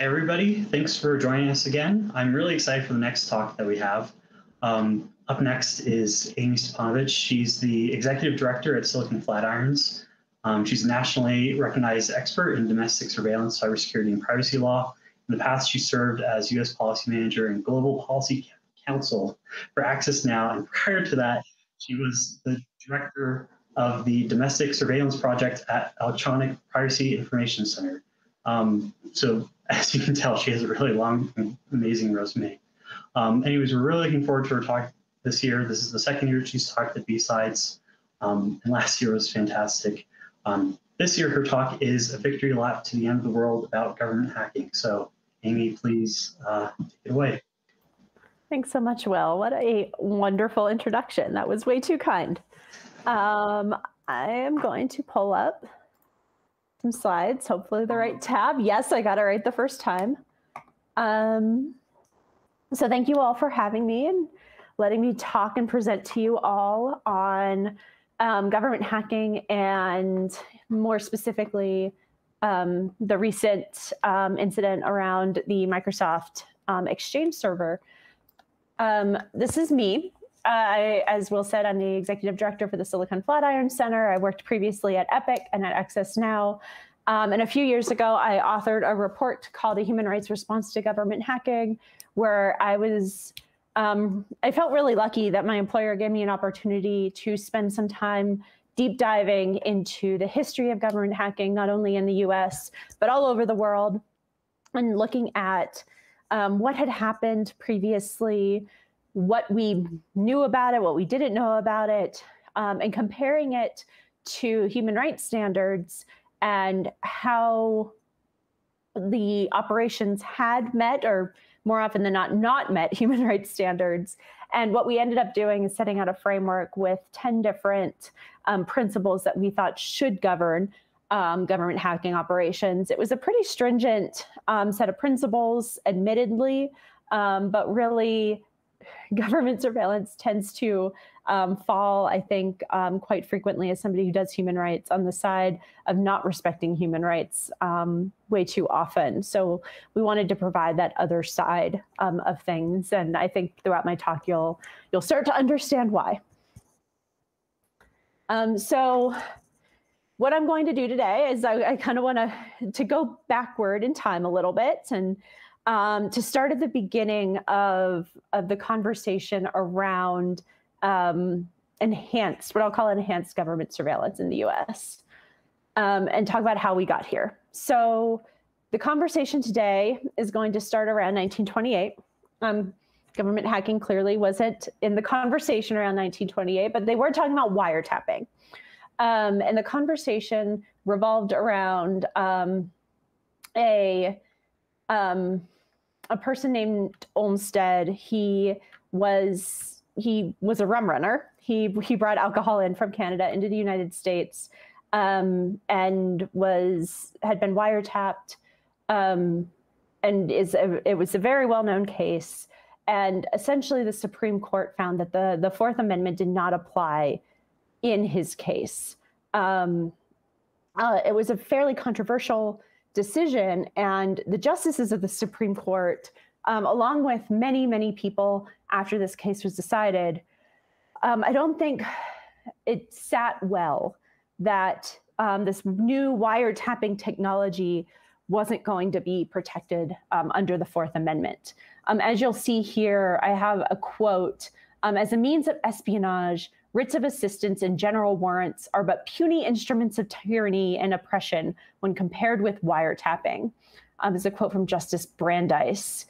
everybody. Thanks for joining us again. I'm really excited for the next talk that we have. Um, up next is Amie Stepanovich. She's the executive director at Silicon Flatirons. Um, she's a nationally recognized expert in domestic surveillance, cybersecurity, and privacy law. In the past, she served as U.S. policy manager and global policy counsel for Access Now. And prior to that, she was the director of the domestic surveillance project at Electronic Privacy Information Center. Um, so as you can tell, she has a really long, amazing resume. Um, anyways, we're really looking forward to her talk this year. This is the second year she's talked at B-Sides, um, and last year was fantastic. Um, this year, her talk is a victory lap to the end of the world about government hacking. So, Amie, please uh, take it away. Thanks so much, Will. What a wonderful introduction. That was way too kind. Um, I am going to pull up some slides, hopefully the right tab. Yes, I got it right the first time. Um, so thank you all for having me and letting me talk and present to you all on um, government hacking and more specifically um, the recent um, incident around the Microsoft um, Exchange server. Um, this is me. I, as Will said, I'm the executive director for the Silicon Flatiron Center. I worked previously at Epic and at Access Now. Um, and a few years ago, I authored a report called A Human Rights Response to Government Hacking, where I was, um, I felt really lucky that my employer gave me an opportunity to spend some time deep diving into the history of government hacking, not only in the US, but all over the world, and looking at um, what had happened previously, what we knew about it, what we didn't know about it, um, and comparing it to human rights standards and how the operations had met or more often than not not met human rights standards. And what we ended up doing is setting out a framework with 10 different um, principles that we thought should govern um, government hacking operations. It was a pretty stringent um, set of principles admittedly um, but really government surveillance tends to um, fall, I think, um, quite frequently as somebody who does human rights on the side of not respecting human rights um, way too often. So we wanted to provide that other side um, of things, and I think throughout my talk you'll you'll start to understand why. Um, so what I'm going to do today is I, I kind of want to to go backward in time a little bit and um, to start at the beginning of, of the conversation around um, enhanced, what I'll call enhanced government surveillance in the US, um, and talk about how we got here. So, the conversation today is going to start around 1928. Um, government hacking clearly wasn't in the conversation around 1928, but they were talking about wiretapping. Um, and the conversation revolved around um, a um, a person named Olmsted. He was he was a rum runner. He he brought alcohol in from Canada into the United States, um, and was had been wiretapped, um, and is a, it was a very well known case. And essentially, the Supreme Court found that the the Fourth Amendment did not apply in his case. Um, uh, it was a fairly controversial decision. And the justices of the Supreme Court, um, along with many, many people after this case was decided, um, I don't think it sat well that um, this new wiretapping technology wasn't going to be protected um, under the Fourth Amendment. Um, as you'll see here, I have a quote um, as a means of espionage, Writs of assistance and general warrants are but puny instruments of tyranny and oppression when compared with wiretapping. Um, is a quote from Justice Brandeis.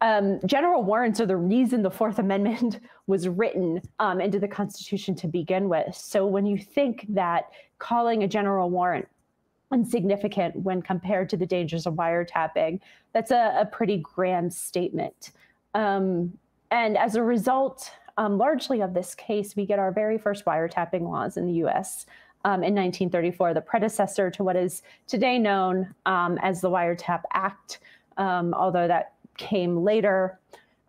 Um, general warrants are the reason the Fourth Amendment was written um, into the Constitution to begin with. So when you think that calling a general warrant insignificant when compared to the dangers of wiretapping, that's a, a pretty grand statement. Um, and as a result, um, largely of this case, we get our very first wiretapping laws in the US um, in 1934, the predecessor to what is today known um, as the Wiretap Act, um, although that came later.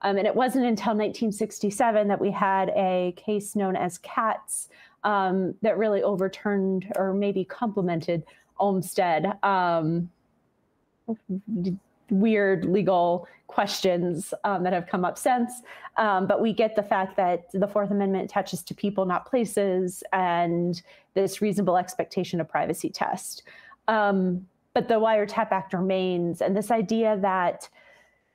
Um, and it wasn't until 1967 that we had a case known as Katz um, that really overturned or maybe complemented Olmsted weird legal questions um, that have come up since. Um, but we get the fact that the Fourth Amendment attaches to people, not places, and this reasonable expectation of privacy test. Um, but the Wiretap Act remains, and this idea that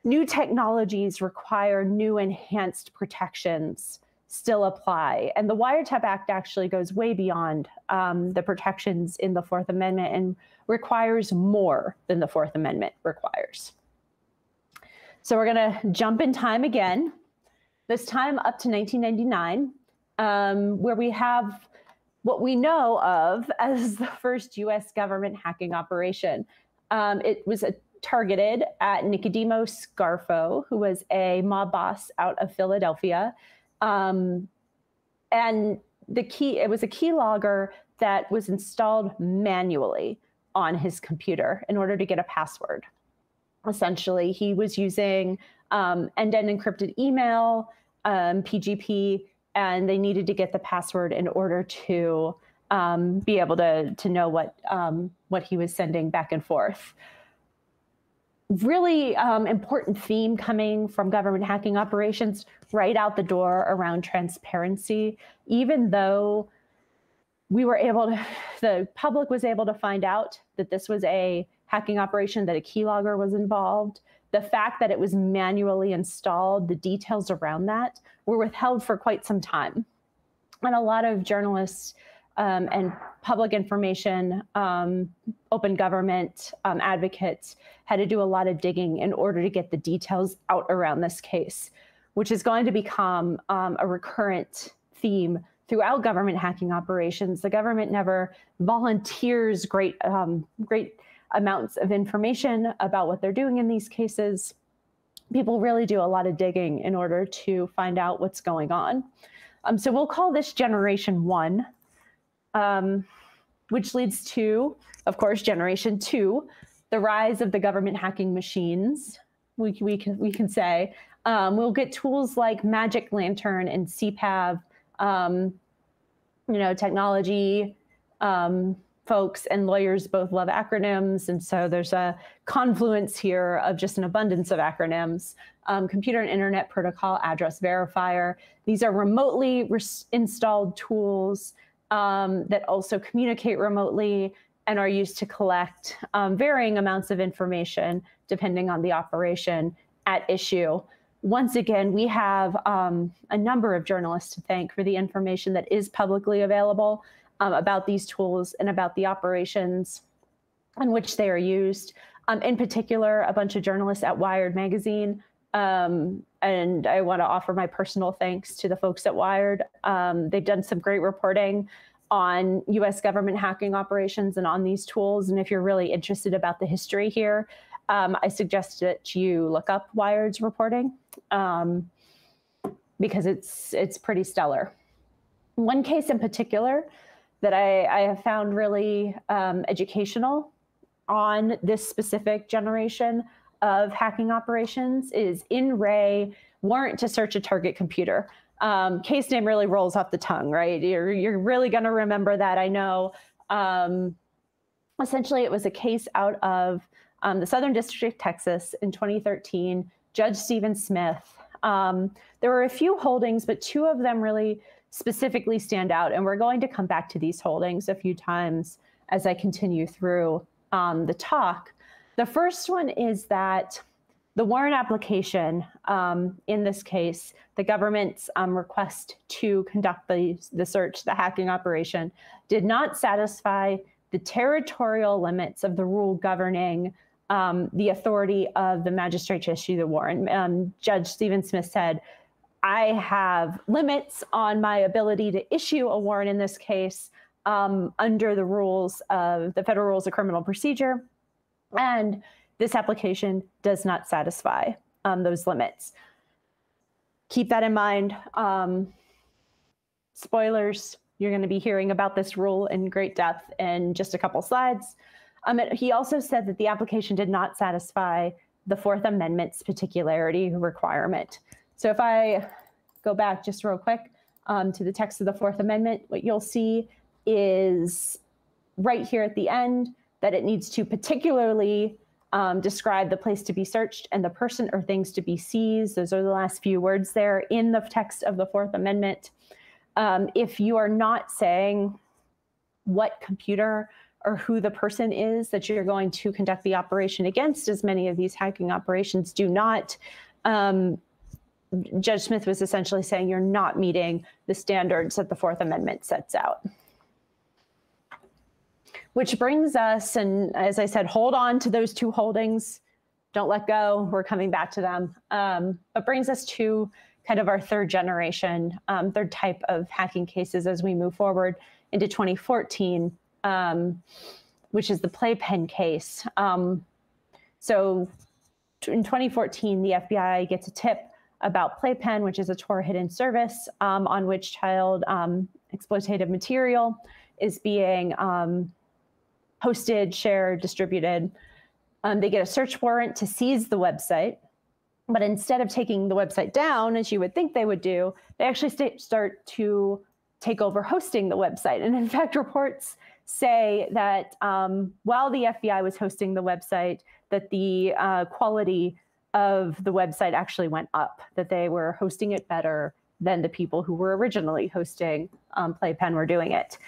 new technologies require new enhanced protections still apply. And the Wiretap Act actually goes way beyond um, the protections in the Fourth Amendment and requires more than the Fourth Amendment requires. So we're going to jump in time again, this time up to 1999, um, where we have what we know of as the first US government hacking operation. Um, it was a, targeted at Nicodemo Scarfo, who was a mob boss out of Philadelphia. Um, and the key, it was a keylogger that was installed manually on his computer in order to get a password. Essentially, he was using um, end-to-end encrypted email, um, PGP, and they needed to get the password in order to um, be able to to know what um, what he was sending back and forth. Really um, important theme coming from government hacking operations right out the door around transparency, even though we were able to, the public was able to find out that this was a hacking operation, that a keylogger was involved. The fact that it was manually installed, the details around that were withheld for quite some time. And a lot of journalists um, and public information, um, open government um, advocates had to do a lot of digging in order to get the details out around this case, which is going to become um, a recurrent theme throughout government hacking operations. The government never volunteers great, um, great amounts of information about what they're doing in these cases. People really do a lot of digging in order to find out what's going on. Um, so we'll call this generation one, um, which leads to, of course, generation two, the rise of the government hacking machines. We, we, can, we can say. Um, we'll get tools like Magic Lantern and CIPAV um, you know, technology um, folks and lawyers both love acronyms. And so there's a confluence here of just an abundance of acronyms. Um, computer and Internet Protocol Address Verifier. These are remotely installed tools um, that also communicate remotely and are used to collect um, varying amounts of information depending on the operation at issue once again, we have um, a number of journalists to thank for the information that is publicly available um, about these tools and about the operations in which they are used. Um, in particular, a bunch of journalists at Wired Magazine. Um, and I want to offer my personal thanks to the folks at Wired. Um, they've done some great reporting on US government hacking operations and on these tools. And if you're really interested about the history here, um, I suggest that you look up Wired's reporting um, because it's it's pretty stellar. One case in particular that I, I have found really um, educational on this specific generation of hacking operations is in re warrant to search a target computer. Um, case name really rolls off the tongue, right? You're you're really going to remember that. I know. Um, essentially, it was a case out of um, the Southern District of Texas in 2013. Judge Stephen Smith. Um, there were a few holdings, but two of them really specifically stand out. And we're going to come back to these holdings a few times as I continue through um, the talk. The first one is that the warrant application, um, in this case, the government's um, request to conduct the, the search, the hacking operation, did not satisfy the territorial limits of the rule governing um, the authority of the magistrate to issue the warrant. Um, Judge Stephen Smith said, I have limits on my ability to issue a warrant in this case um, under the rules of the federal rules of criminal procedure. And this application does not satisfy um, those limits. Keep that in mind. Um, spoilers, you're going to be hearing about this rule in great depth in just a couple slides. Um, he also said that the application did not satisfy the Fourth Amendment's particularity requirement. So if I go back just real quick um, to the text of the Fourth Amendment, what you'll see is right here at the end that it needs to particularly um, describe the place to be searched and the person or things to be seized. Those are the last few words there in the text of the Fourth Amendment. Um, if you are not saying what computer or who the person is that you're going to conduct the operation against, as many of these hacking operations do not, um, Judge Smith was essentially saying you're not meeting the standards that the Fourth Amendment sets out. Which brings us, and as I said, hold on to those two holdings. Don't let go. We're coming back to them. Um, but brings us to kind of our third generation, um, third type of hacking cases as we move forward into 2014, um, which is the Playpen case. Um, so in 2014, the FBI gets a tip about Playpen, which is a Tor hidden service um, on which child um, exploitative material is being um, hosted, shared, distributed. Um, they get a search warrant to seize the website. But instead of taking the website down, as you would think they would do, they actually st- start to take over hosting the website. And in fact, reports say that um, while the FBI was hosting the website, that the uh, quality of the website actually went up, that they were hosting it better than the people who were originally hosting um, Playpen were doing it.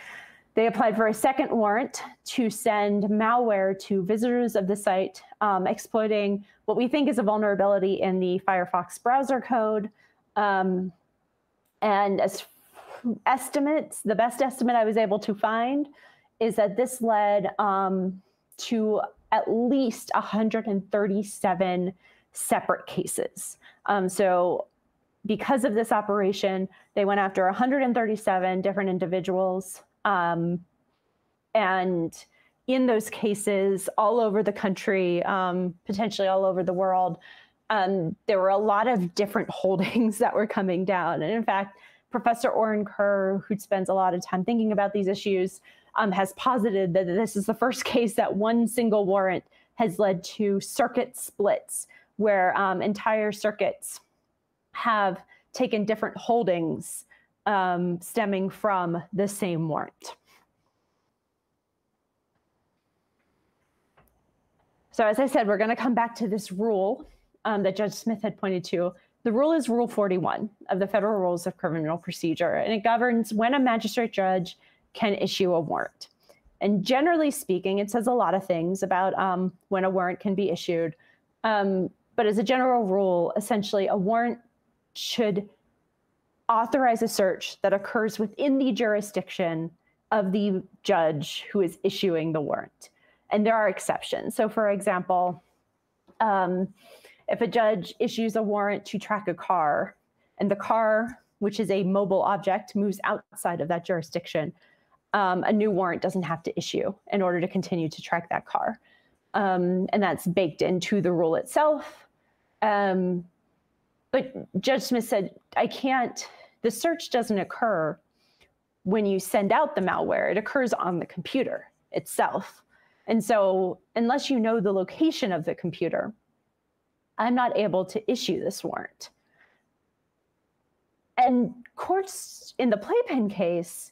They applied for a second warrant to send malware to visitors of the site, um, exploiting what we think is a vulnerability in the Firefox browser code. Um, and as estimates, the best estimate I was able to find is that this led um, to at least 137 separate cases. Um, so because of this operation, they went after 137 different individuals. Um, and in those cases, all over the country, um, potentially all over the world, um, there were a lot of different holdings that were coming down. And in fact, Professor Orin Kerr, who spends a lot of time thinking about these issues, um, has posited that this is the first case that one single warrant has led to circuit splits where um, entire circuits have taken different holdings um, stemming from the same warrant. So as I said, we're going to come back to this rule um, that Judge Smith had pointed to. The rule is Rule 41 of the Federal Rules of Criminal Procedure, and it governs when a magistrate judge can issue a warrant. And generally speaking, it says a lot of things about um, when a warrant can be issued. Um, but as a general rule, essentially a warrant should authorize a search that occurs within the jurisdiction of the judge who is issuing the warrant. And there are exceptions. So, for example, um, if a judge issues a warrant to track a car and the car, which is a mobile object, moves outside of that jurisdiction, um, a new warrant doesn't have to issue in order to continue to track that car. Um, and that's baked into the rule itself. Um, but Judge Smith said, I can't, the search doesn't occur when you send out the malware, it occurs on the computer itself. And so, unless you know the location of the computer, I'm not able to issue this warrant. And courts in the Playpen case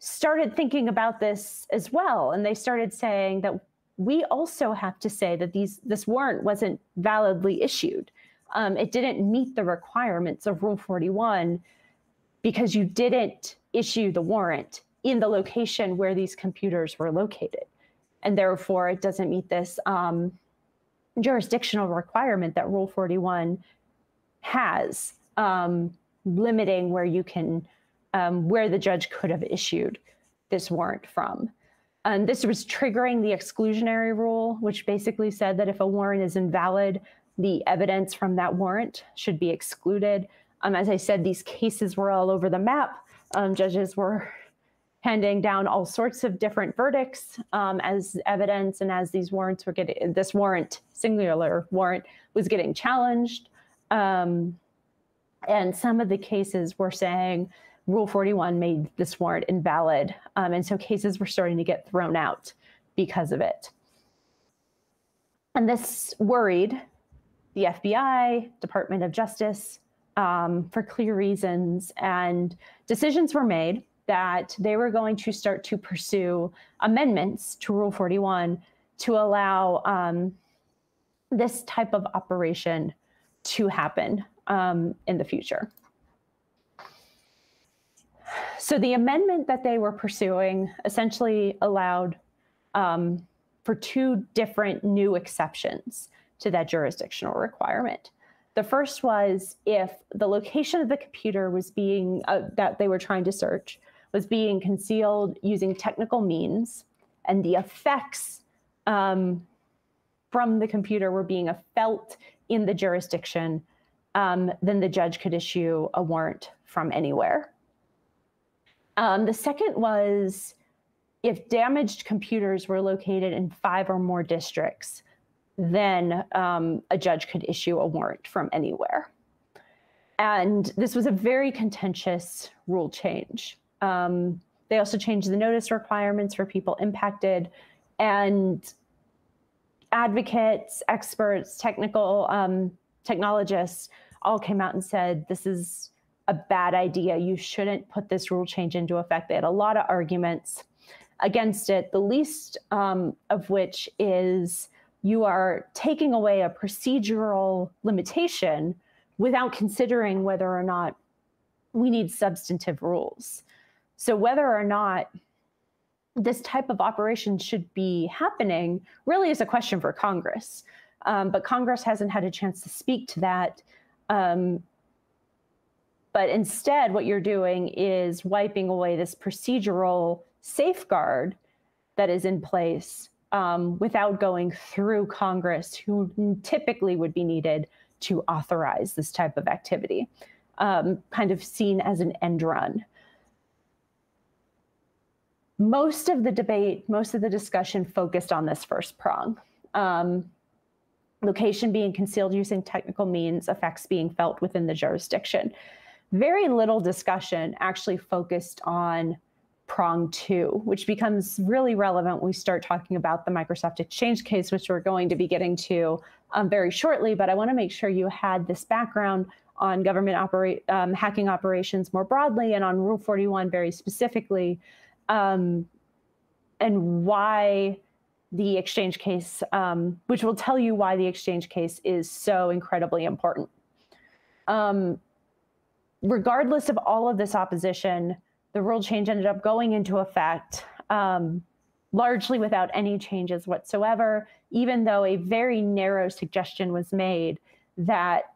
started thinking about this as well. And they started saying that we also have to say that these this warrant wasn't validly issued. Um, it didn't meet the requirements of Rule 41 because you didn't issue the warrant in the location where these computers were located. And therefore, it doesn't meet this um, jurisdictional requirement that Rule 41 has, um, limiting where you can, um, where the judge could have issued this warrant from. And this was triggering the exclusionary rule, which basically said that if a warrant is invalid, the evidence from that warrant should be excluded. Um, as I said, these cases were all over the map. Um, judges were handing down all sorts of different verdicts um, as evidence, and as these warrants were getting, this warrant, singular warrant, was getting challenged. Um, and some of the cases were saying Rule 41 made this warrant invalid. Um, and so cases were starting to get thrown out because of it. And this worried the FBI, Department of Justice, um, for clear reasons. And decisions were made that they were going to start to pursue amendments to Rule 41 to allow um, this type of operation to happen um, in the future. So the amendment that they were pursuing essentially allowed um, for two different new exceptions to that jurisdictional requirement. The first was if the location of the computer was being uh, that they were trying to search was being concealed using technical means, and the effects um, from the computer were being felt in the jurisdiction, um, then the judge could issue a warrant from anywhere. Um, the second was if damaged computers were located in five or more districts, then um, a judge could issue a warrant from anywhere. And this was a very contentious rule change. Um, they also changed the notice requirements for people impacted. And advocates, experts, technical um, technologists all came out and said this is a bad idea. You shouldn't put this rule change into effect. They had a lot of arguments against it, the least um, of which is you are taking away a procedural limitation without considering whether or not we need substantive rules. So, whether or not this type of operation should be happening really is a question for Congress. Um, but Congress hasn't had a chance to speak to that. Um, but instead, what you're doing is wiping away this procedural safeguard that is in place um, without going through Congress, who typically would be needed to authorize this type of activity, um, kind of seen as an end run. Most of the debate, most of the discussion focused on this first prong. Um, location being concealed using technical means, effects being felt within the jurisdiction. Very little discussion actually focused on prong two, which becomes really relevant when we start talking about the Microsoft Exchange case, which we're going to be getting to um, very shortly. But I want to make sure you had this background on government um, hacking operations more broadly and on Rule 41 very specifically, um, and why the exchange case, um, which will tell you why the exchange case is so incredibly important. Um, regardless of all of this opposition, the rule change ended up going into effect um, largely without any changes whatsoever, even though a very narrow suggestion was made that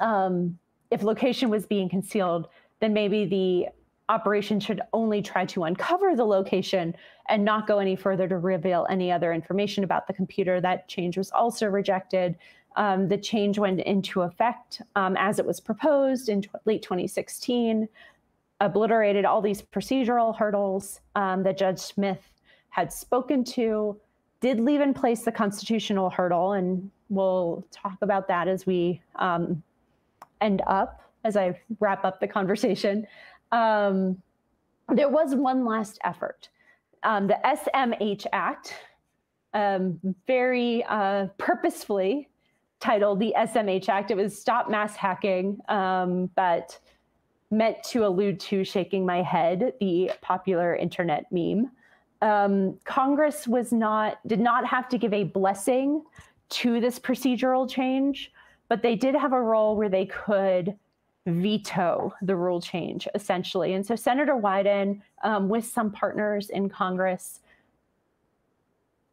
um, if location was being concealed, then maybe the operation should only try to uncover the location and not go any further to reveal any other information about the computer. That change was also rejected. Um, the change went into effect um, as it was proposed in late 2016 obliterated all these procedural hurdles um, that Judge Smith had spoken to, did leave in place the constitutional hurdle, and we'll talk about that as we um, end up, as I wrap up the conversation. Um, there was one last effort. Um, the SMH Act, um, very uh, purposefully titled the SMH Act. It was Stop Mass Hacking, um, but meant to allude to shaking my head, the popular internet meme. Um, Congress was not did not have to give a blessing to this procedural change, but they did have a role where they could veto the rule change essentially. And so Senator Wyden, um, with some partners in Congress,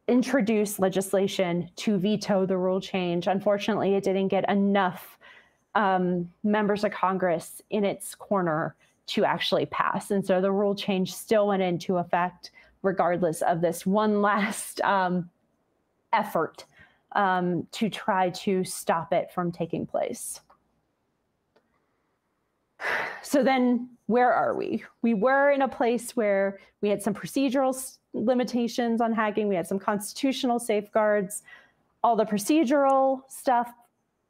introduced legislation to veto the rule change. Unfortunately, it didn't get enough um, members of Congress in its corner to actually pass. And so the rule change still went into effect, regardless of this one last um, effort um, to try to stop it from taking place. So then, where are we? We were in a place where we had some procedural limitations on hacking, we had some constitutional safeguards. All the procedural stuff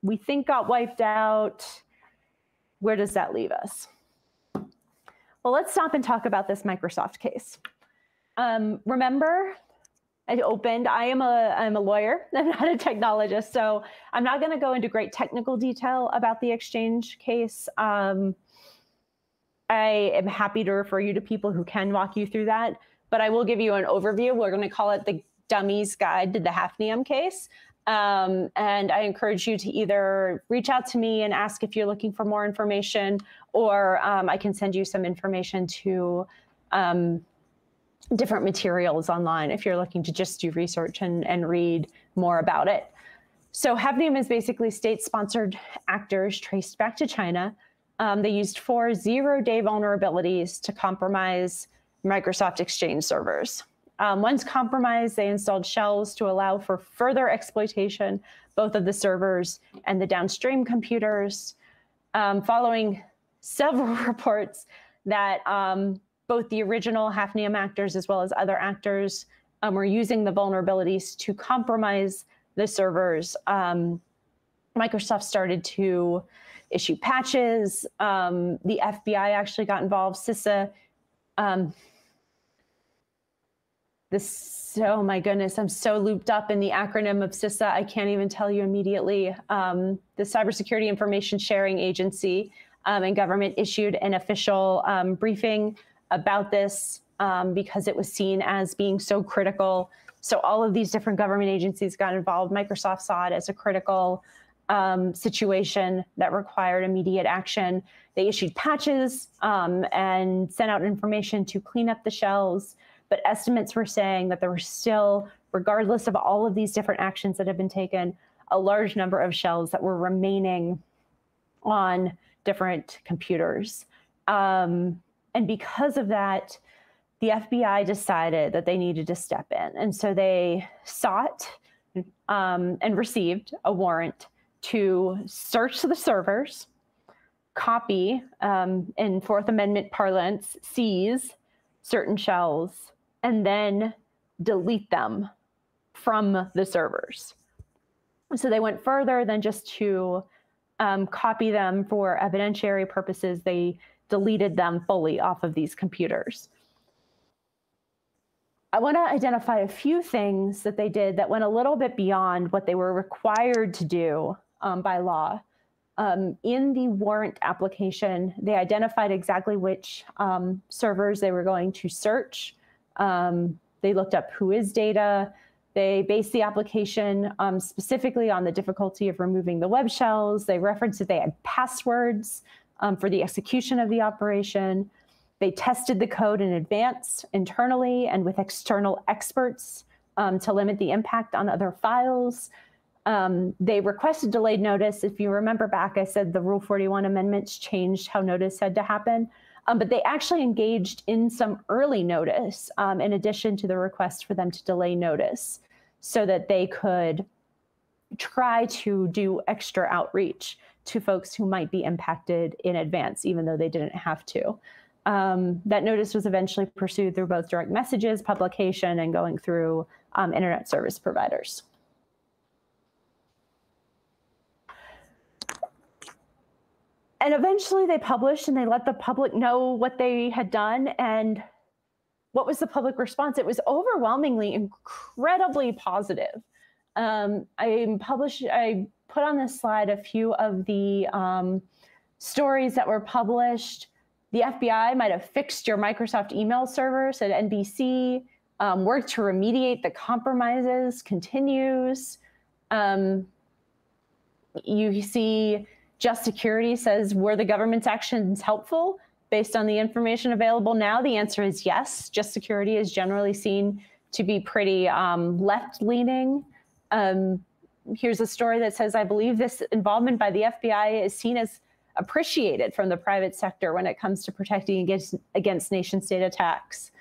we think got wiped out. Where does that leave us? Well, let's stop and talk about this Microsoft case. Um, remember, I opened, I am a, I'm a lawyer, I'm not a technologist, so I'm not gonna go into great technical detail about the exchange case. Um, I am happy to refer you to people who can walk you through that, but I will give you an overview. We're gonna call it the Dummies Guide to the Hafnium case. Um, and I encourage you to either reach out to me and ask if you're looking for more information, or um, I can send you some information to um, different materials online if you're looking to just do research and, and read more about it. So Hafnium is basically state-sponsored actors traced back to China. Um, they used four zero-day vulnerabilities to compromise Microsoft Exchange servers. Um, once compromised, they installed shells to allow for further exploitation, both of the servers and the downstream computers. Um, following several reports that um, both the original Hafnium actors as well as other actors um, were using the vulnerabilities to compromise the servers, um, Microsoft started to issue patches. Um, the FBI actually got involved. CISA this oh my goodness i'm so looped up in the acronym of cisa i can't even tell you immediately. Um, the cybersecurity information sharing agency um, and government issued an official um, briefing about this um, because it was seen as being so critical. So all of these different government agencies got involved. Microsoft saw it as a critical um, situation that required immediate action they issued patches um, and sent out information to clean up the shells but estimates were saying that there were still, regardless of all of these different actions that have been taken, a large number of shells that were remaining on different computers. Um, and because of that, the FBI decided that they needed to step in. And so they sought um, and received a warrant to search the servers, copy, um, in Fourth Amendment parlance, seize certain shells, and then delete them from the servers. So they went further than just to um, copy them for evidentiary purposes. They deleted them fully off of these computers. I want to identify a few things that they did that went a little bit beyond what they were required to do um, by law. Um, in the warrant application, they identified exactly which um, servers they were going to search, um, they looked up WHOIS data. They based the application um, specifically on the difficulty of removing the web shells. They referenced that they had passwords um, for the execution of the operation. They tested the code in advance internally and with external experts um, to limit the impact on other files. Um, they requested delayed notice. If you remember back, I said the Rule 41 amendments changed how notice had to happen. Um, but they actually engaged in some early notice um, in addition to the request for them to delay notice so that they could try to do extra outreach to folks who might be impacted in advance, even though they didn't have to. Um, that notice was eventually pursued through both direct messages, publication, and going through um, internet service providers. And eventually they published and they let the public know what they had done and what was the public response? It was overwhelmingly incredibly positive. Um, i published i put on this slide a few of the um, stories that were published. The fbi might have fixed your microsoft email server said nbc um, work to remediate the compromises continues. Um, you see just Security says, were the government's actions helpful based on the information available now? The answer is yes. Just Security is generally seen to be pretty um, left leaning. Um, here's a story that says, I believe this involvement by the FBI is seen as appreciated from the private sector when it comes to protecting against, against nation state attacks.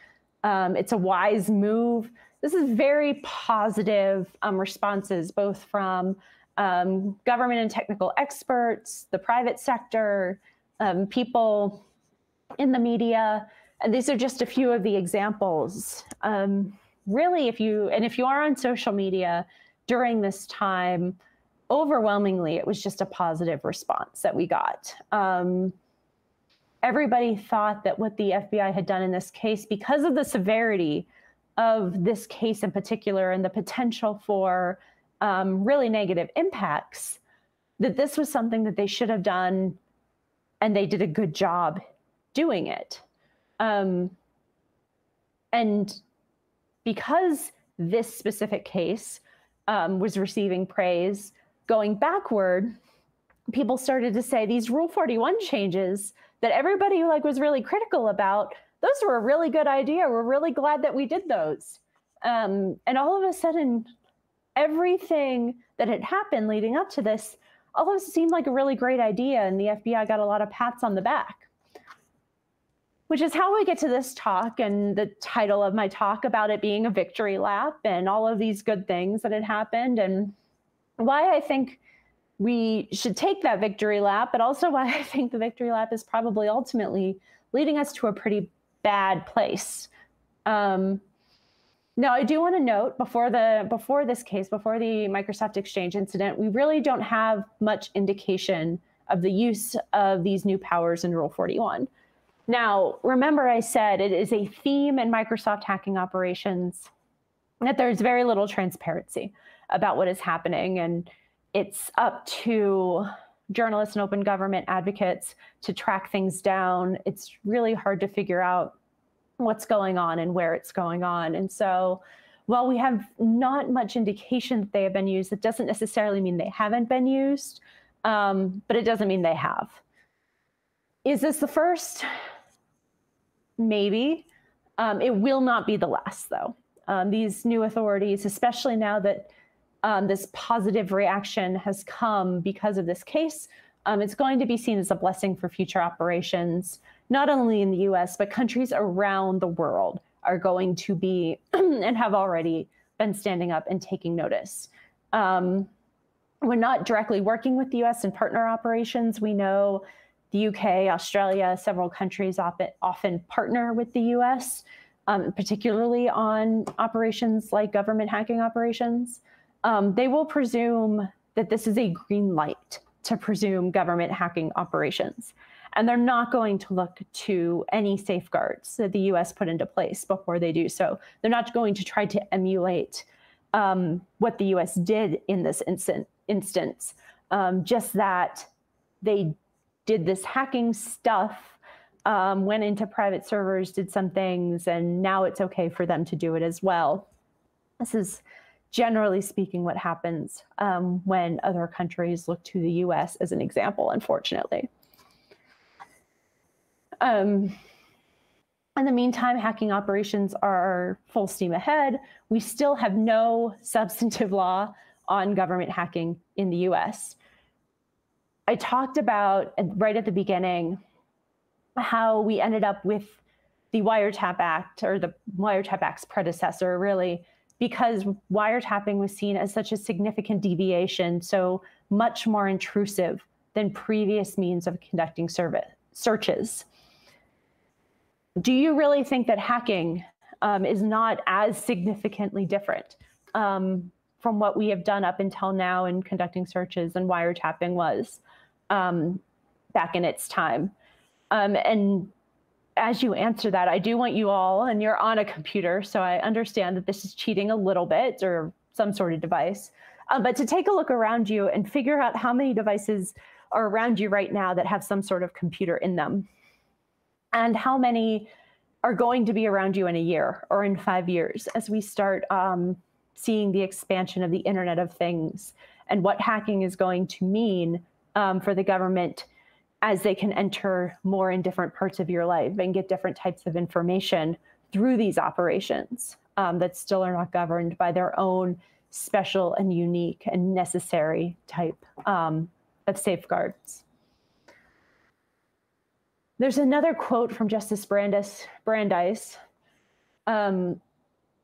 Um, it's a wise move. This is very positive um, responses, both from um, government and technical experts, the private sector, um, people in the media. And these are just a few of the examples. Um, really, if you, and if you are on social media during this time, overwhelmingly, it was just a positive response that we got. Um, everybody thought that what the FBI had done in this case, because of the severity of this case in particular and the potential for um, really negative impacts, that this was something that they should have done and they did a good job doing it. Um, and because this specific case um, was receiving praise. Going backward, people started to say these Rule 41 changes that everybody like was really critical about. Those were a really good idea. We're really glad that we did those. Um, and all of a sudden, everything that had happened leading up to this, all of it seemed like a really great idea, and the FBI got a lot of pats on the back which is how we get to this talk and the title of my talk about it being a victory lap and all of these good things that had happened and why I think we should take that victory lap, but also why I think the victory lap is probably ultimately leading us to a pretty bad place. Um, now, I do want to note before the before this case, before the Microsoft Exchange incident, we really don't have much indication of the use of these new powers in Rule 41. Now, remember, I said it is a theme in Microsoft hacking operations that there's very little transparency about what is happening. And it's up to journalists and open government advocates to track things down. It's really hard to figure out what's going on and where it's going on. And so, while we have not much indication that they have been used, it doesn't necessarily mean they haven't been used, um, but it doesn't mean they have. Is this the first? maybe. Um, it will not be the last, though. Um, these new authorities, especially now that um, this positive reaction has come because of this case, um, it's going to be seen as a blessing for future operations, not only in the US, but countries around the world are going to be and have already been standing up and taking notice. Um, we're not directly working with the US in partner operations. We know the UK, Australia, several countries often partner with the US, um, particularly on operations like government hacking operations. Um, they will presume that this is a green light to presume government hacking operations. And they're not going to look to any safeguards that the US put into place before they do so. They're not going to try to emulate um, what the US did in this instant, instance, um, just that they did this hacking stuff, um, went into private servers, did some things, and now it's okay for them to do it as well. This is generally speaking what happens um, when other countries look to the US as an example, unfortunately. Um, in the meantime, hacking operations are full steam ahead. We still have no substantive law on government hacking in the US. I talked about right at the beginning how we ended up with the Wiretap Act or the Wiretap Act's predecessor, really, because wiretapping was seen as such a significant deviation, so much more intrusive than previous means of conducting service, searches. Do you really think that hacking um, is not as significantly different um, from what we have done up until now in conducting searches and wiretapping was? um, back in its time. Um, and as you answer that, I do want you all, and you're on a computer, so I understand that this is cheating a little bit or some sort of device, uh, but to take a look around you and figure out how many devices are around you right now that have some sort of computer in them, and how many are going to be around you in a year or in five years as we start um, seeing the expansion of the Internet of Things and what hacking is going to mean um, for the government as they can enter more in different parts of your life and get different types of information through these operations um, that still are not governed by their own special and unique and necessary type um, of safeguards. There's another quote from Justice Brandeis, Brandeis um,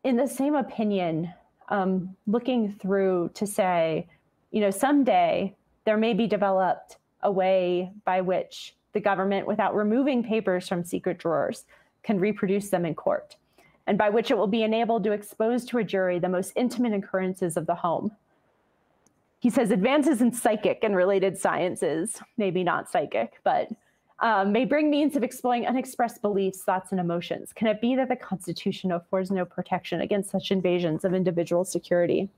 in the same opinion, um, looking through to say, you know, someday there may be developed a way by which the government, without removing papers from secret drawers, can reproduce them in court, and by which it will be enabled to expose to a jury the most intimate occurrences of the home. He says advances in psychic and related sciences, maybe not psychic, but um, may bring means of exploring unexpressed beliefs, thoughts, and emotions. Can it be that the Constitution affords no protection against such invasions of individual security?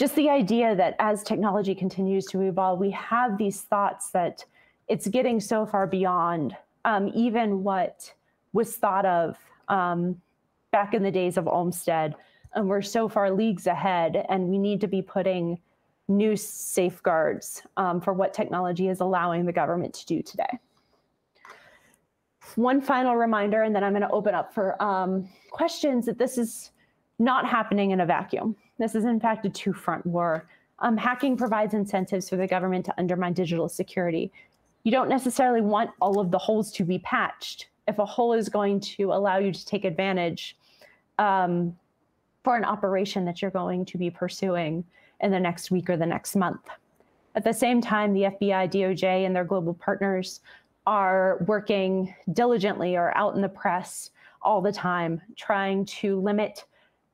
just the idea that as technology continues to evolve, we have these thoughts that it's getting so far beyond um, even what was thought of um, back in the days of Olmsted and we're so far leagues ahead, and we need to be putting new safeguards um, for what technology is allowing the government to do today. One final reminder, and then I'm going to open up for um, questions that this is not happening in a vacuum. This is, in fact, a two front war. Um, hacking provides incentives for the government to undermine digital security. You don't necessarily want all of the holes to be patched. If a hole is going to allow you to take advantage um, for an operation that you're going to be pursuing in the next week or the next month. At the same time, the FBI, DOJ, and their global partners are working diligently or out in the press all the time, trying to limit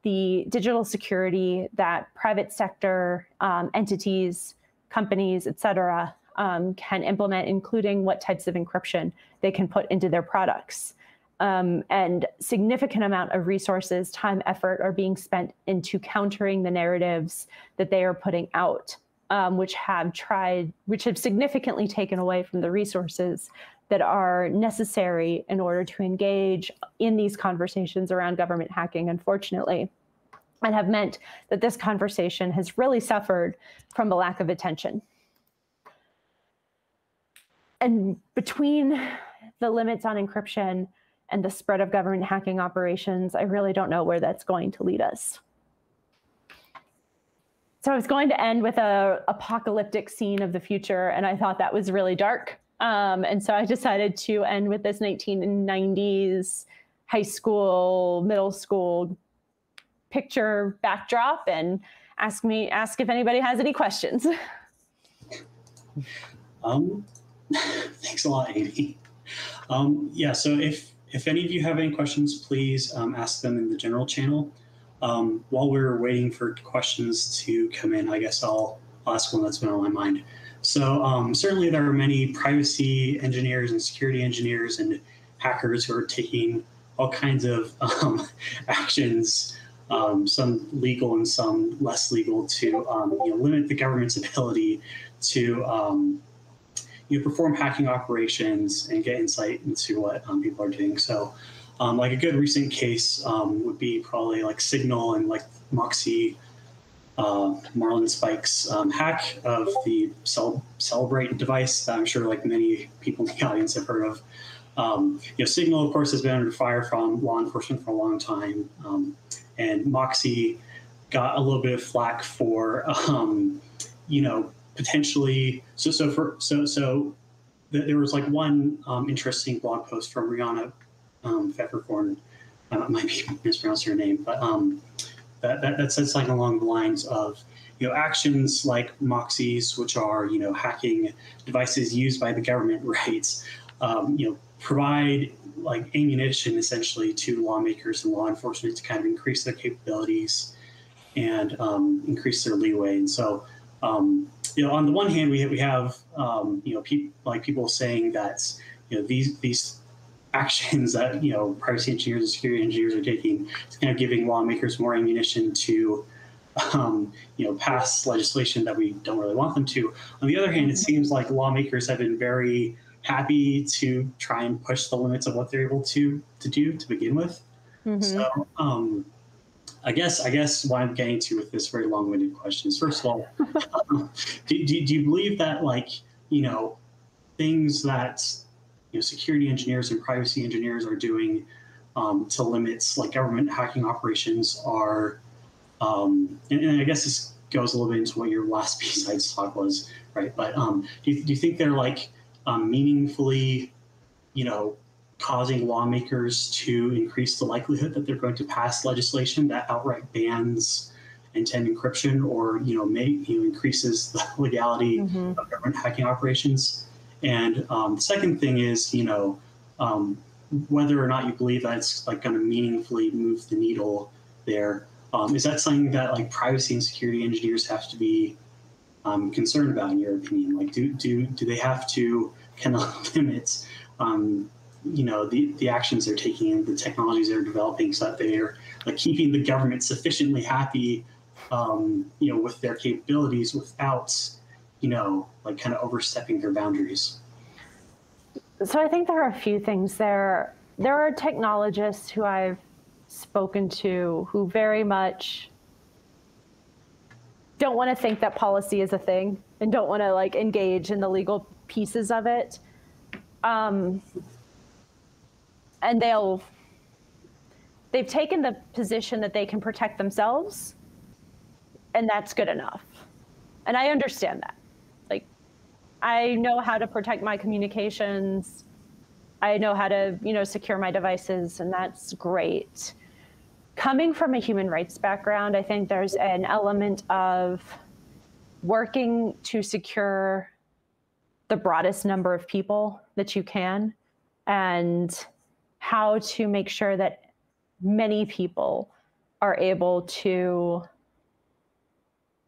the digital security that private sector um, entities, companies, et cetera, um, can implement, including what types of encryption they can put into their products. Um, and significant amount of resources, time, effort are being spent into countering the narratives that they are putting out, um, which have tried, which have significantly taken away from the resources that are necessary in order to engage in these conversations around government hacking, unfortunately, and have meant that this conversation has really suffered from a lack of attention. And between the limits on encryption and the spread of government hacking operations, I really don't know where that's going to lead us. So I was going to end with a apocalyptic scene of the future, and I thought that was really dark. Um, and so I decided to end with this 1990s high school, middle school picture backdrop and ask me ask if anybody has any questions. Um, thanks a lot, Amie. Um, yeah, so if if any of you have any questions, please um, ask them in the general channel. Um, while we're waiting for questions to come in, I guess I'll, ask one that's been on my mind. So um, certainly there are many privacy engineers and security engineers and hackers who are taking all kinds of um, actions, um, some legal and some less legal, to um, you know, limit the government's ability to you perform hacking operations and get insight into what um, people are doing. So like a good recent case would be probably like Signal and like Moxie uh, Marlinspike's um, hack of the Cel- Cellebrite device that I'm sure like many people in the audience have heard of. Um, you know, Signal, of course, has been under fire from law enforcement for a long time, um, and Moxie got a little bit of flack for, um, you know, potentially. So, so for so so, there was like one um, interesting blog post from Riana um. I might be mispronouncing her name, but um, that, that, that says something along the lines of you know actions like Moxies, which are you know hacking devices used by the government, rights, um, you know provide like ammunition essentially to lawmakers and law enforcement to kind of increase their capabilities and um, increase their leeway. And so, um, you know, on the one hand, we have, we have um, you know people like people saying that you know these these actions that you know privacy engineers and security engineers are taking is kind of giving lawmakers more ammunition to um, you know pass legislation that we don't really want them to. On the other hand, it mm-hmm. seems like lawmakers have been very happy to try and push the limits of what they're able to to do to begin with. Mm-hmm. So um, I guess I guess what I'm getting to with this very long-winded question is first of all, um, do, do, do you believe that like you know things that you know, security engineers and privacy engineers are doing um, to limits like government hacking operations are, um, and, and, I guess this goes a little bit into what your last B-sides talk was, right? But um, do, you, do you think they're like um, meaningfully, you know, causing lawmakers to increase the likelihood that they're going to pass legislation that outright bans end-to-end encryption or you know may you know, increases the legality mm-hmm. of government hacking operations and um, the second thing is, you know, um, whether or not you believe that it's like going to meaningfully move the needle there. Um, is that something that like privacy and security engineers have to be um, concerned about, in your opinion? Like, do do do they have to kind of limit, um, you know, the the actions they're taking and the technologies they're developing, so that they're like keeping the government sufficiently happy, um, you know, with their capabilities without you know, like kind of overstepping their boundaries? So I think there are a few things there. There are technologists who I've spoken to who very much don't want to think that policy is a thing and don't want to like engage in the legal pieces of it. Um, and they'll they've taken the position that they can protect themselves and that's good enough. And I understand that. Like I know how to protect my communications. I know how to, you know, secure my devices and that's great coming from a human rights background, I think there's an element of working to secure the broadest number of people that you can and how to make sure that many people are able to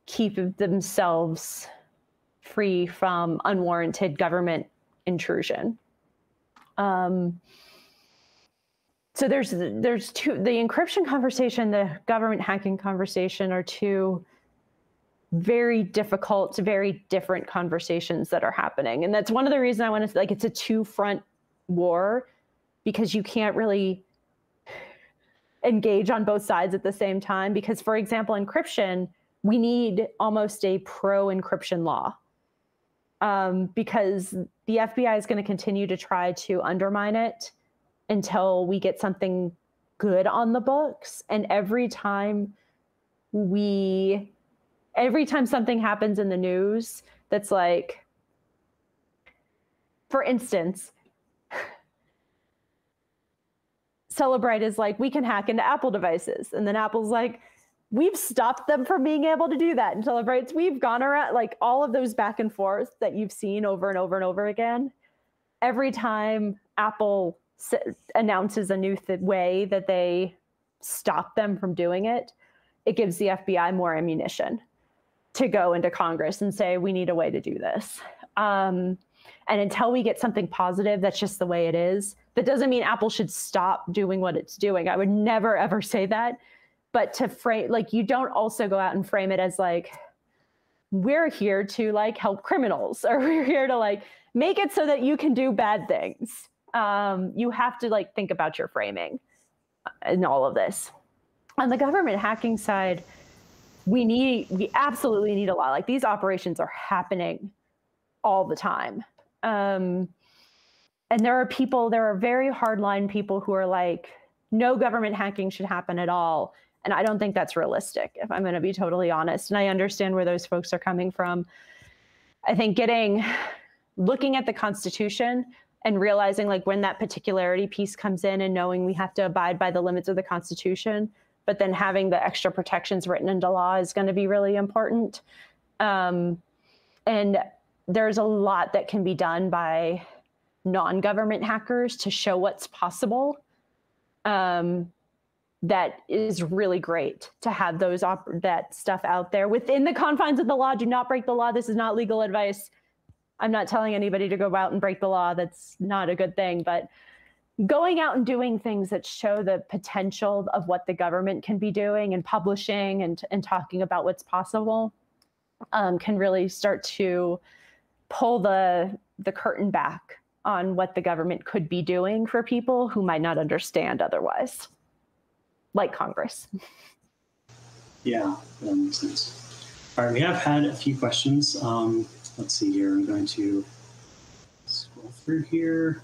keep themselves free from unwarranted government intrusion. Um, so there's there's two the encryption conversation the government hacking conversation are two very difficult very different conversations that are happening and that's one of the reasons i want to like it's a two front war because you can't really engage on both sides at the same time because for example encryption we need almost a pro encryption law um, because the fbi is going to continue to try to undermine it until we get something good on the books. And every time we, every time something happens in the news that's like, for instance, Cellebrite is like, we can hack into Apple devices. And then Apple's like, we've stopped them from being able to do that. And Cellebrite's, we've gone around like all of those back and forth that you've seen over and over and over again. Every time Apple announces a new th- way that they stop them from doing it, it gives the FBI more ammunition to go into Congress and say, we need a way to do this. Um, and until we get something positive, that's just the way it is. That doesn't mean Apple should stop doing what it's doing. I would never, ever say that. But to frame, like, you don't also go out and frame it as like, we're here to like help criminals or we're here to like make it so that you can do bad things um, you have to like think about your framing in all of this. On the government hacking side, we need we absolutely need a lot. Like these operations are happening all the time. Um, and there are people, there are very hardline people who are like, no government hacking should happen at all. And I don't think that's realistic, if I'm going to be totally honest. And I understand where those folks are coming from. I think getting looking at the Constitution, and realizing like when that particularity piece comes in and knowing we have to abide by the limits of the constitution but then having the extra protections written into law is going to be really important um, and there's a lot that can be done by non-government hackers to show what's possible um, that is really great to have those op- that stuff out there within the confines of the law do not break the law this is not legal advice I'm not telling anybody to go out and break the law. That's not a good thing. But going out and doing things that show the potential of what the government can be doing and publishing and, and talking about what's possible um, can really start to pull the the curtain back on what the government could be doing for people who might not understand otherwise, like Congress. Yeah, that makes sense. All right, we have had a few questions. Um, let's see here. I'm going to scroll through here.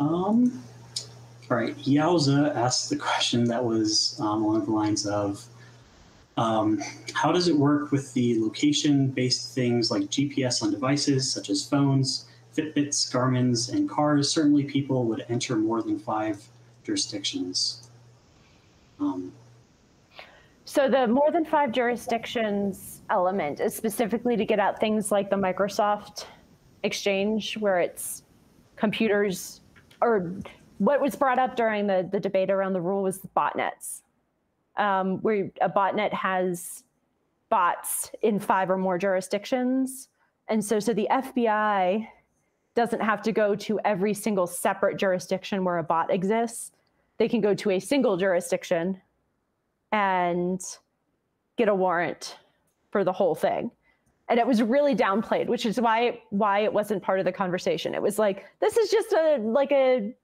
Um, all right, Yowza asked the question that was um, along the lines of um, how does it work with the location based things like GPS on devices such as phones, Fitbits, Garmin's, and cars? Certainly, people would enter more than five jurisdictions. Um, so the more than five jurisdictions element is specifically to get out things like the Microsoft Exchange, where it's computers, or what was brought up during the, the debate around the rule was botnets, um, where a botnet has bots in five or more jurisdictions. And so, so the FBI doesn't have to go to every single separate jurisdiction where a bot exists. They can go to a single jurisdiction and get a warrant for the whole thing and it was really downplayed which is why why it wasn't part of the conversation it was like this is just a like a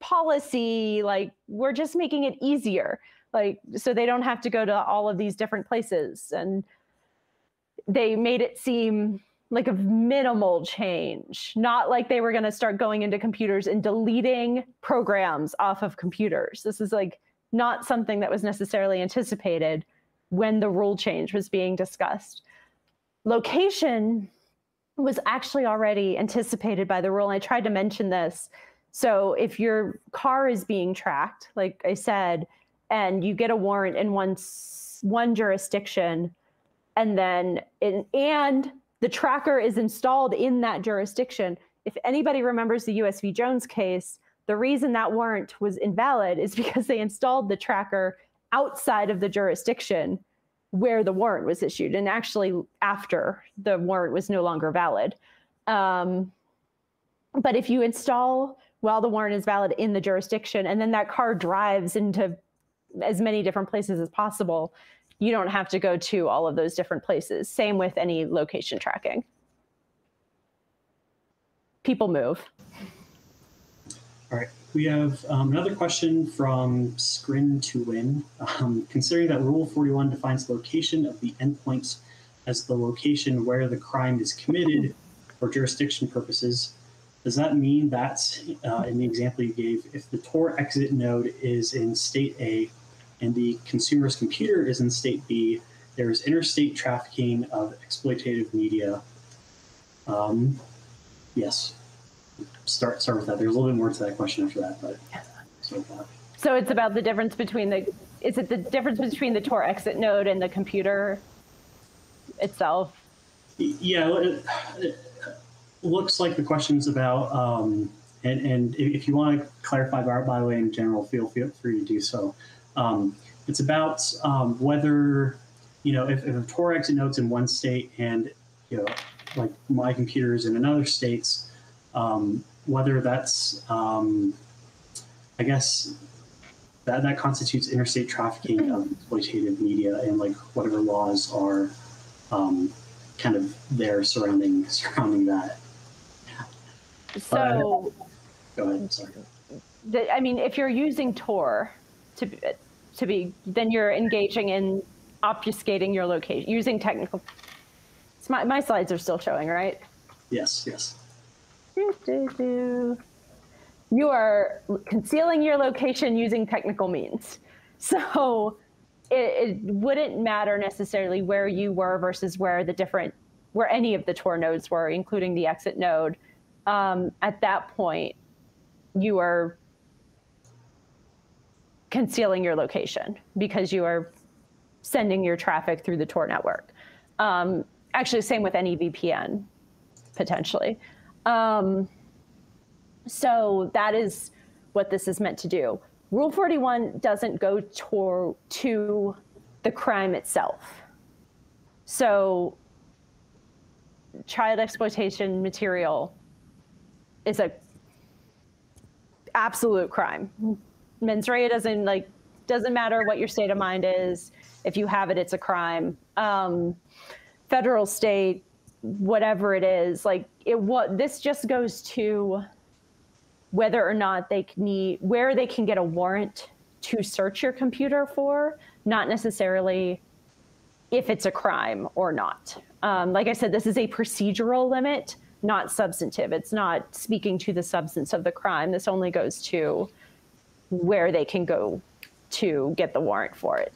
policy like we're just making it easier like so they don't have to go to all of these different places. And they made it seem like a minimal change not like they were going to start going into computers and deleting programs off of computers. This is like not something that was necessarily anticipated when the rule change was being discussed. Location was actually already anticipated by the rule and i tried to mention this. So if your car is being tracked, like I said, and you get a warrant in one one jurisdiction, and then in, and the tracker is installed in that jurisdiction. If anybody remembers the US v. Jones case, the reason that warrant was invalid is because they installed the tracker outside of the jurisdiction where the warrant was issued, and actually after the warrant was no longer valid. Um, but if you install while the warrant is valid in the jurisdiction, and then that car drives into as many different places as possible, you don't have to go to all of those different places. Same with any location tracking. People move. All right. We have um, another question from Scrin to Win. Um, considering that Rule 41 defines location of the endpoints as the location where the crime is committed for jurisdiction purposes, does that mean that, uh, in the example you gave, if the Tor exit node is in state A and the consumer's computer is in state B, there is interstate trafficking of exploitative media? Um, yes. Start start with that. There's a little bit more to that question after that, but with. So it's about the difference between the is it the difference between the Tor exit node and the computer itself? Yeah, looks like the question's about, um, and, and if you want to clarify by, by the way in general, feel, feel free to do so. Um, it's about um, whether, you know, if, if a Tor exit node's in one state and, you know, like my computer is in another states, um, whether that's, um, I guess, that, that constitutes interstate trafficking of exploitative media and like whatever laws are um, kind of there surrounding surrounding that. So, Go ahead. Sorry. the, I mean, if you're using Tor to be- to be, then you're engaging in obfuscating your location using technical. It's my my slides are still showing, right? Yes. Yes. Do, do, do. You are concealing your location using technical means. So it, it wouldn't matter necessarily where you were versus where the different, where any of the Tor nodes were, including the exit node. Um, at that point, you are concealing your location because you are sending your traffic through the Tor network. Um, actually, same with any VPN, potentially. Um, so that is what this is meant to do. Rule 41 doesn't go to, to the crime itself. So child exploitation material is a absolute crime. Mens rea doesn't like doesn't matter what your state of mind is. If you have it, it's a crime. Um, federal, state, whatever it is, like it. What this just goes to whether or not they can need where they can get a warrant to search your computer for, not necessarily if it's a crime or not. Um, like I said, this is a procedural limit, not substantive. It's not speaking to the substance of the crime. This only goes to where they can go to get the warrant for it.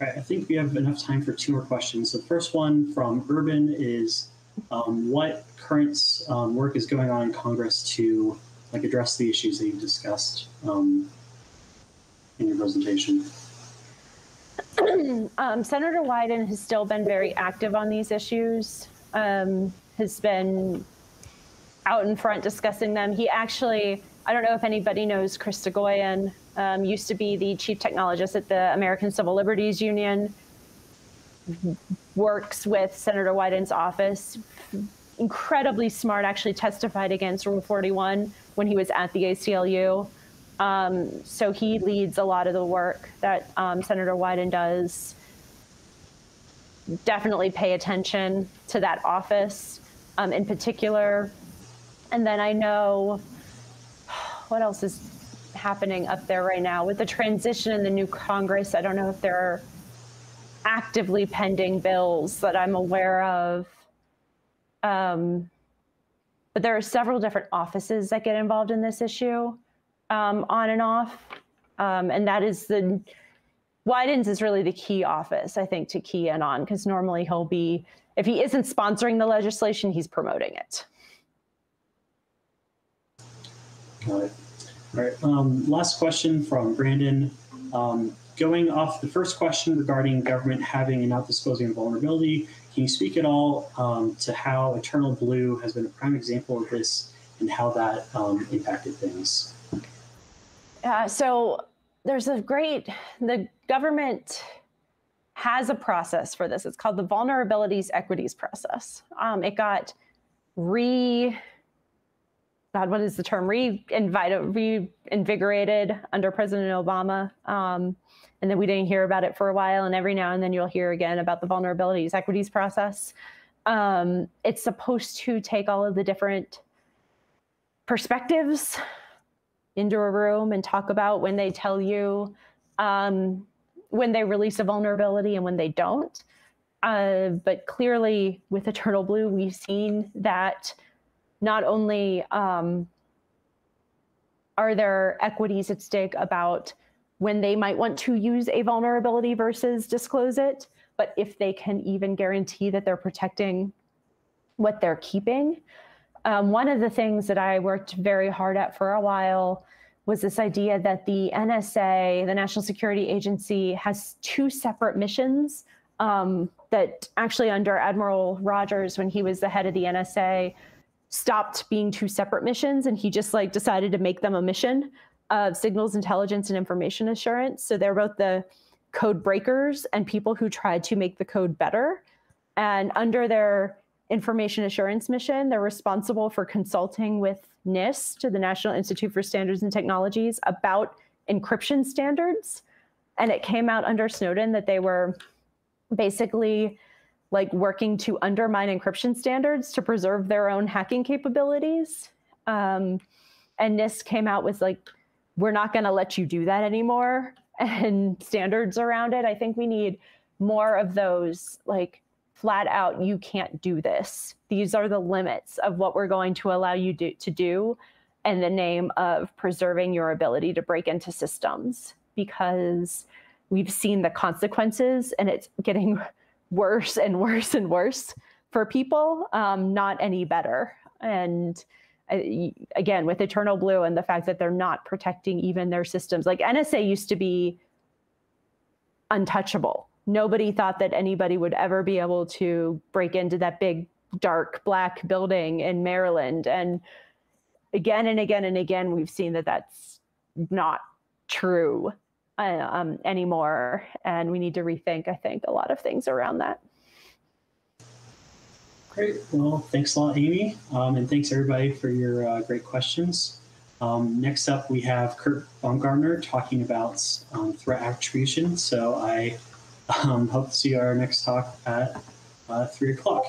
All right, I think we have enough time for two more questions. The first one from Urban is um, what current um, work is going on in Congress to like address the issues that you've discussed um, in your presentation? um, Senator Wyden has still been very active on these issues. Um, has been out in front discussing them. He actually, I don't know if anybody knows Chris Soghoian, um, used to be the chief technologist at the American Civil Liberties Union. Works with Senator Wyden's office. Incredibly smart. Actually testified against Rule 41 when he was at the ACLU. Um, so he leads a lot of the work that um, Senator Wyden does. Definitely pay attention to that office um, in particular. And then I know what else is happening up there right now with the transition in the new Congress? I don't know if there are actively pending bills that I'm aware of. Um, but there are several different offices that get involved in this issue um, on and off. Um, and that is the Wyden's is really the key office, I think, to key in on because normally he'll be, if he isn't sponsoring the legislation, he's promoting it. Got it. All right. Um, last question from Brandon. Um, going off the first question regarding government having and not disclosing vulnerability, can you speak at all um, to how Eternal Blue has been a prime example of this and how that um, impacted things? Uh, so there's a great, the government has a process for this. It's called the Vulnerabilities Equities Process. Um, it got re, God, what is the term? Reinvigorated under President Obama. Um, and then we didn't hear about it for a while. And every now and then you'll hear again about the vulnerabilities equities process. Um, it's supposed to take all of the different perspectives into a room and talk about when they tell you um, when they release a vulnerability and when they don't. Uh, but clearly, with Eternal Blue, we've seen that not only um, are there equities at stake about when they might want to use a vulnerability versus disclose it, but if they can even guarantee that they're protecting what they're keeping. Um, one of the things that I worked very hard at for a while was this idea that the NSA, the National Security Agency, has two separate missions um, that actually under Admiral Rogers, when he was the head of the NSA, stopped being two separate missions and he just like decided to make them a mission of signals intelligence and information assurance. So they're both the code breakers and people who tried to make the code better. And under their information assurance mission, they're responsible for consulting with NIST, to the National Institute for Standards and Technologies, about encryption standards. And it came out under Snowden that they were basically like working to undermine encryption standards to preserve their own hacking capabilities. Um, and NIST came out with like we're not going to let you do that anymore and standards around it. I think we need more of those like flat out you can't do this. These are the limits of what we're going to allow you do, to do in the name of preserving your ability to break into systems because we've seen the consequences and it's getting worse and worse and worse for people, um, not any better. And again with eternal blue and the fact that they're not protecting even their systems like nsa used to be untouchable nobody thought that anybody would ever be able to break into that big dark black building in maryland and again and again and again we've seen that that's not true uh, um, anymore and we need to rethink i think a lot of things around that Great. Well, thanks a lot, Amie. Um, and thanks everybody for your uh, great questions. Um, next up, we have Kurt Baumgartner talking about um, threat attribution. So I um, hope to see our next talk at uh, 3 o'clock.